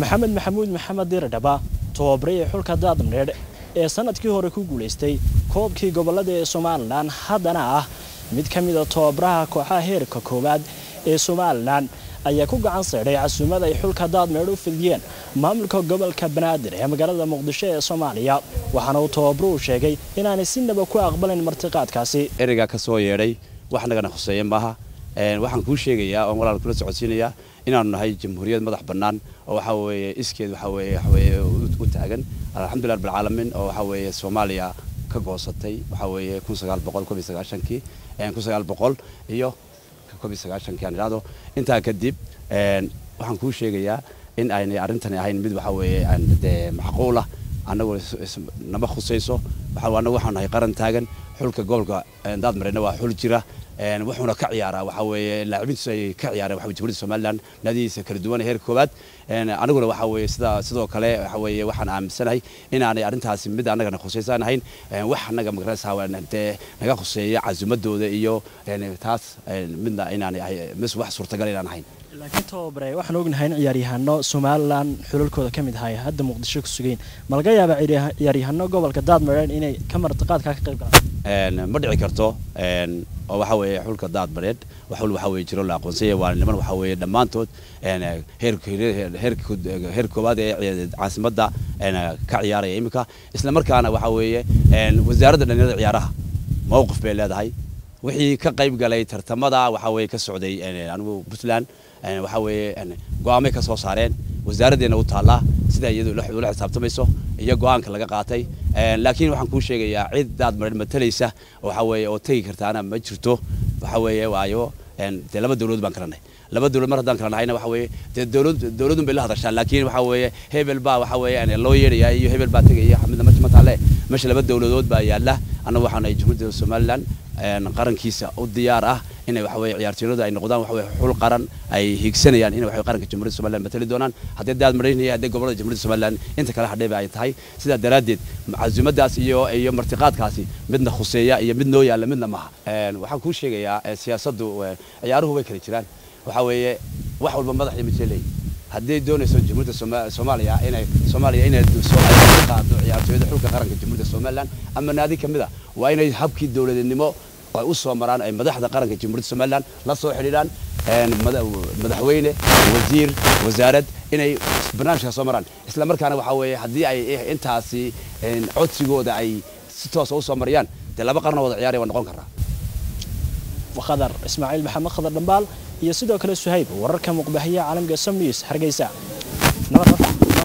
maxamed maxamuud maxamed diiradhaba tababare ee xulka daadmareedh ee sannadkii hore ku guulaystay koobkii gobollada ee somalilan haddana ah mid ka mida tababaraha kooxaha heerka koowaad ee somalilan ayaa ku gacan saydhay casuumada ay xulka daadmeedh u fidiyeen maamulka gobolka banaadir ee magaalada muqdisho ee soomaaliya. Waxaana uu tababaruhu sheegay inaanay sinaba ku aqbalayn martiqaadkaasi. Ereygaa ka soo yeedhay wax nagana khuseeya maaha. Waxaan kuu sheegayaa oon walaal kula socodsiinayaa inaanu nahay jamhuuriyad madax bannaan oo waxa weeye iskeed waxa weeye waxa weeye u taagan. Alxamdulilah rabbil caalamiin oo waxa weeye soomaaliya ka goosatay waxa weeye kun sagaal boqol koob iyo sagaashankii kun sagaal boqol iyo koob iyo sagaashankii aan idhahdo intaa kadib waxaan kuu sheegayaa in aynay arrintani ahayn mid waxa weeye dee macquul ah annagu nama khusayso. Annagu waxaan nahay qaran taagan xulka gobolka daadmareyna waa xul jira wuxuuna ka ciyaaraa waxa weeye laacibintiisu ay ka ciyaareen waxa jamhuuriyadda somaliland naadihiisa kala duwan heerka koowaad. Aniguna waxa weeye sida sidoo kale waxa weeye waxaan aaminsanahay inaanay arrintaasi mid annagana khusaysan ahayn. Wax annaga magaraysaa dee naga khuseeya casumadooda iyo taas midna inaanay ahay mis wax suurtagal inaan ahayn. Laakiin tababare waxaan ognahay in ciyaaryahano somalilan xulalkooda ka mid ahay hadda muqdisho ku sugeyn ma laga yaaba ciyaaryahano gobolka daadmareed inay ka martiqaadkaa ka qayb galaan ma dhici karto oo xulka daadmareed wax walba waxa weeye jiro la aqoonsanya waa niman waxa weeye dhammaantood heer koowaad ee caasimadda ka ciyaaraya iminka isla markaana waxa weeye wasaaradda dhalinyarada ciyaaraha mowqif bay leedahay. Wixii ka qayb galay tartamada waxa ka socday anigu puntland waxa go'aamay ka soo saareen wasaaraddeena u taallaa sida iyadu ula xisaabtamayso iyo go'aanka laga qaatay laakiin waxaan kuu sheegayaa cid daadmareed matalaysa waxa weeye oo tegi kartaana ma jirto. Waxa weeye waayo dee laba dawladood baan kala nahay laba dawlad mar haddaan kala nahayna waxa weeye dee dawlad dawladun bay la hadashaan. Laakiin waxa weeye hebel baa waxa weeye loo yeedhaya iyo hebel baa tegaya. Midna ma mataale meesha laba dawladood baa yaalla. Annagu waxaan nahay jamhuuriyadda somaliland qarankiisa u diyaar ah inay waxa weeye ciyaartooyadu ay noqdaan waxa weeye xul qaran ay hiigsanayaan inay waxa qaranka jamhuuriyadda somaliland matali doonaan. Haddii daad mareynaya haddii gobollada jamhuuriyadda somaliland inta kale hadheeba ay tahay. Sidaa daraaddeed casuumadaas iyo iyo martiqaadkaasi midna khuseeya iyo mid noo yaalla midna maaha waxaan kuu sheegayaa siyaasaddu ciyaaruhu way kala jiraan. Waxa weeye wax walba madax iyo midkee leeyihiin haddii doonayso jamhuuriyadda soomaaliya inay soomaaliya inay qaado ciyaartooyada xulka qaranka jamhuuriyadda somaliland ama naadi ka mid a waa inay habkii dowladnimo ay u soo maraan ay madaxda qaranka jamhuuriyadda somaliland la soo xidhiidhaan madaxweyne wasiir wasaarad inay barnaamijka soo maraan. Isla markaana waxa weeye haddii ay intaasi codsigooda ay si toosa u soo mariyaan dee laba qarno wada ciyaaraya waa noqon karaa khadar ismaaciil maxamed khadar dhambaal iyo sidoo kale suhayb wararka muqbahiya caalamka news hargeysa